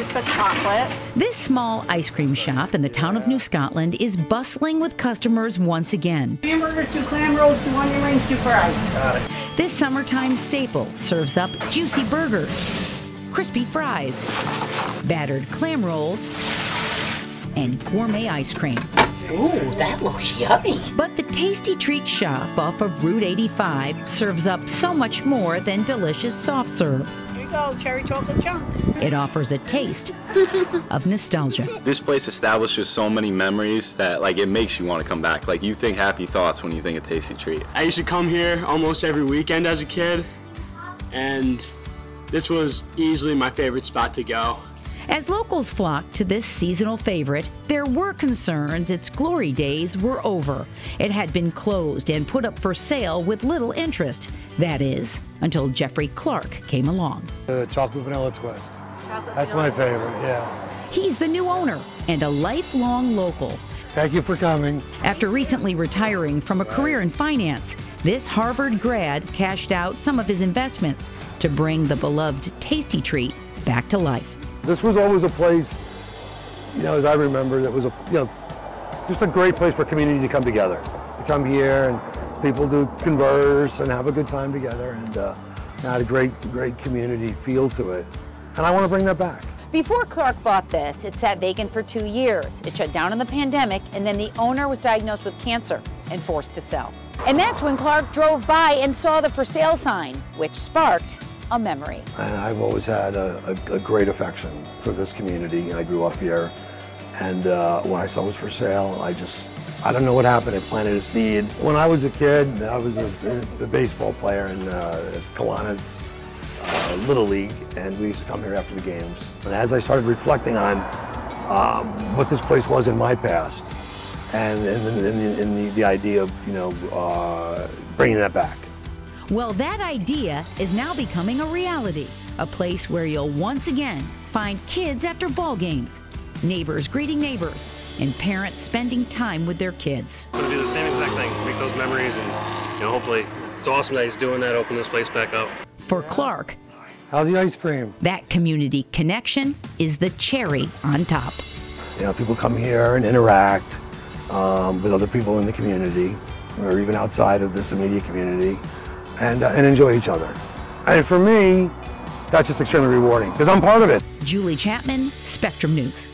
is the chocolate. This small ice cream shop in the town of New Scotland is bustling with customers once again. Hamburgers, two clam rolls, two onion rings, two fries. This summertime staple serves up juicy burgers, crispy fries, battered clam rolls, and gourmet ice cream. Ooh, that looks yummy. But the Tastee Treat shop off of Route 85 serves up so much more than delicious soft serve. Here you go, cherry chocolate chunk. It offers a taste of nostalgia. This place establishes so many memories that like it makes you want to come back. Like you think happy thoughts when you think of Tastee Treat. I used to come here almost every weekend as a kid, and this was easily my favorite spot to go. As locals flocked to this seasonal favorite, there were concerns its glory days were over. It had been closed and put up for sale with little interest. That is, until Jeffrey Clark came along. The chocolate vanilla twist. That's my favorite, yeah. He's the new owner and a lifelong local. Thank you for coming. After recently retiring from a career in finance, this Harvard grad cashed out some of his investments to bring the beloved Tastee Treat back to life. This was always a place, you know, as I remember, that was a, you know, just a great place for community to come together. To come here and people to converse and have a good time together and uh, had a great, great community feel to it. And I want to bring that back. Before Clark bought this, it sat vacant for two years. It shut down in the pandemic, and then the owner was diagnosed with cancer and forced to sell. And that's when Clark drove by and saw the for sale sign, which sparked a memory. And I've always had a, a, a great affection for this community. I grew up here, and uh, when I saw it was for sale, I just, I don't know what happened. I planted a seed. When I was a kid, I was a, a baseball player in uh, Kiwanis uh, Little League, and we used to come here after the games. And as I started reflecting on um, what this place was in my past, and, and, and, the, and the, the idea of, you know, uh, bringing that back. Well, that idea is now becoming a reality. A place where you'll once again find kids after ball games, neighbors greeting neighbors, and parents spending time with their kids. I'm gonna do the same exact thing, make those memories, and you know, hopefully, it's awesome that he's doing that, open this place back up. For Clark, How's the ice cream? that community connection is the cherry on top. You know, people come here and interact um, with other people in the community, or even outside of this immediate community, and, uh, and enjoy each other. And for me, that's just extremely rewarding because I'm part of it. Julie Chapman, Spectrum News.